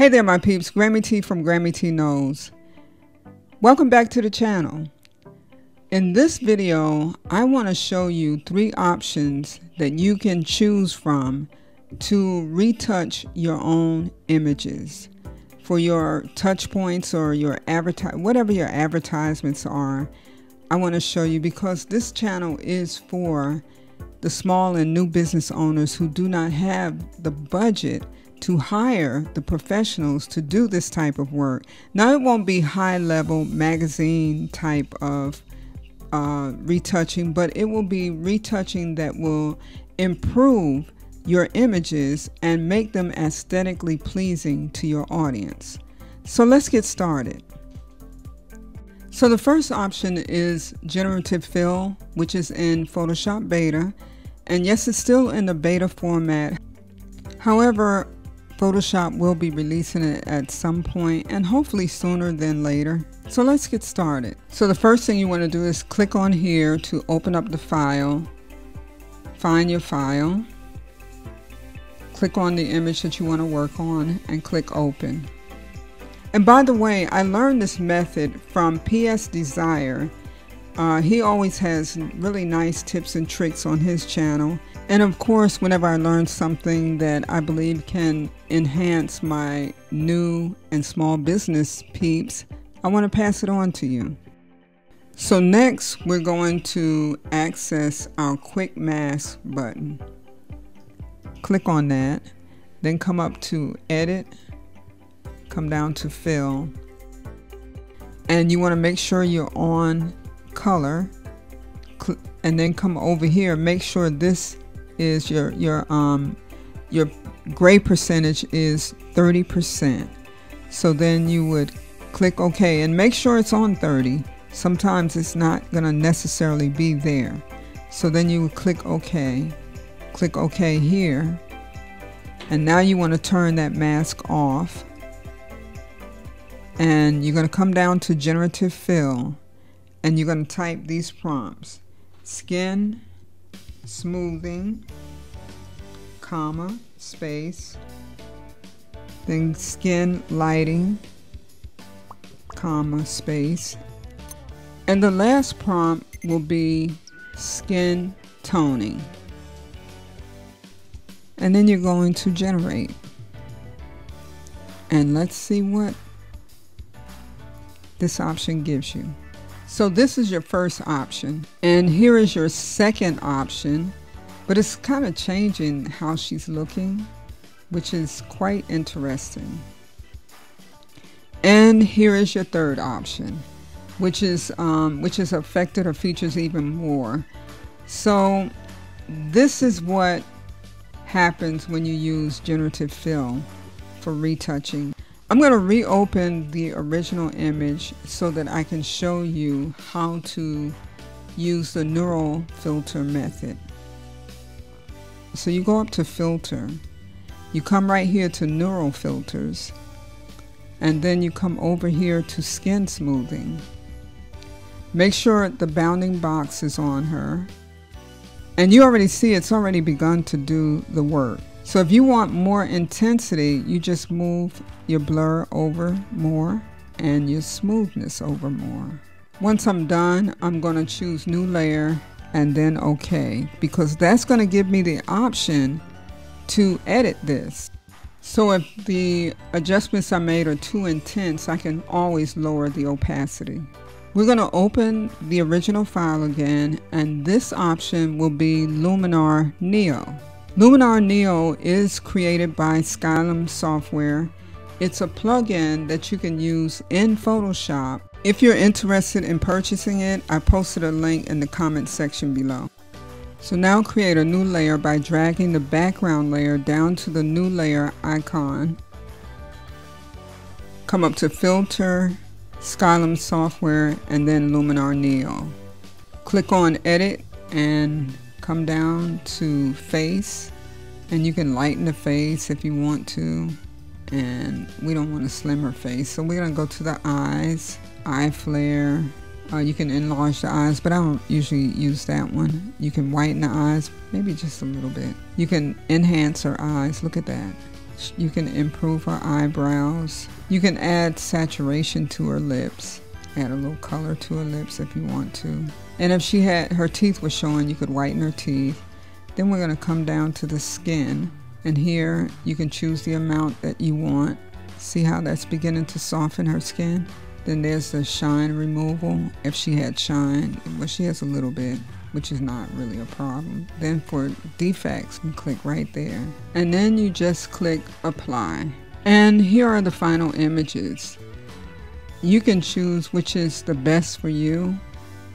Hey there, my peeps. Grammy Tee from Grammy Tee Knows. Welcome back to the channel. In this video, I want to show you three options that you can choose from to retouch your own images for your touch points or your advertise whatever your advertisements are. I want to show you because this channel is for the small and new business owners who do not have the budget to hire the professionals to do this type of work. Now, it won't be high level magazine type of uh, retouching, but it will be retouching that will improve your images and make them aesthetically pleasing to your audience. So let's get started. So the first option is generative fill, which is in Photoshop beta. And yes, it's still in the beta format. However, Photoshop will be releasing it at some point and hopefully sooner than later. So let's get started. So the first thing you want to do is click on here to open up the file. Find your file. Click on the image that you want to work on and click open. And by the way, I learned this method from PS Desire. Uh, he always has really nice tips and tricks on his channel. And of course, whenever I learn something that I believe can enhance my new and small business peeps, I want to pass it on to you. So next, we're going to access our quick mask button. Click on that, then come up to edit, come down to fill, and you want to make sure you're on color, and then come over here, make sure this is your your um your gray percentage is 30%. So then you would click OK and make sure it's on 30. Sometimes it's not going to necessarily be there. So then you would click OK. Click OK here. And now you want to turn that mask off. And you're going to come down to generative fill and you're going to type these prompts. Skin smoothing, comma, space, then skin lighting, comma, space. And the last prompt will be skin toning. And then you're going to generate. And let's see what this option gives you. So this is your first option. And here is your second option. But it's kind of changing how she's looking, which is quite interesting. And here is your third option, which is um, which is affected her features even more. So this is what happens when you use generative fill for retouching. I'm going to reopen the original image so that I can show you how to use the neural filter method. So you go up to filter, you come right here to neural filters, and then you come over here to skin smoothing. Make sure the bounding box is on her. And you already see it's already begun to do the work. So if you want more intensity, you just move your blur over more and your smoothness over more. Once I'm done, I'm going to choose new layer and then OK because that's going to give me the option to edit this. So if the adjustments I made are too intense, I can always lower the opacity. We're going to open the original file again and this option will be Luminar Neo. Luminar Neo is created by Skylum Software. It's a plugin that you can use in Photoshop. If you're interested in purchasing it, I posted a link in the comment section below. So now create a new layer by dragging the background layer down to the new layer icon. Come up to Filter, Skylum Software, and then Luminar Neo. Click on Edit and come down to face and you can lighten the face if you want to and we don't want a slimmer face. So we're gonna go to the eyes eye flare. Uh, you can enlarge the eyes but I don't usually use that one. You can whiten the eyes maybe just a little bit. You can enhance her eyes. Look at that. You can improve her eyebrows. You can add saturation to her lips. Add a little color to her lips if you want to. And if she had her teeth were showing, you could whiten her teeth. Then we're going to come down to the skin. And here you can choose the amount that you want. See how that's beginning to soften her skin? Then there's the shine removal. If she had shine, well, she has a little bit, which is not really a problem. Then for defects, you click right there. And then you just click apply. And here are the final images. You can choose which is the best for you.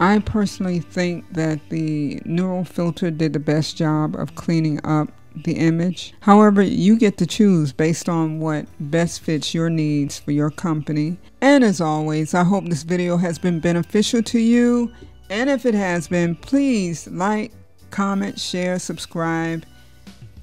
I personally think that the neural filter did the best job of cleaning up the image. However, you get to choose based on what best fits your needs for your company. And as always, I hope this video has been beneficial to you. And if it has been, please like, comment, share, subscribe.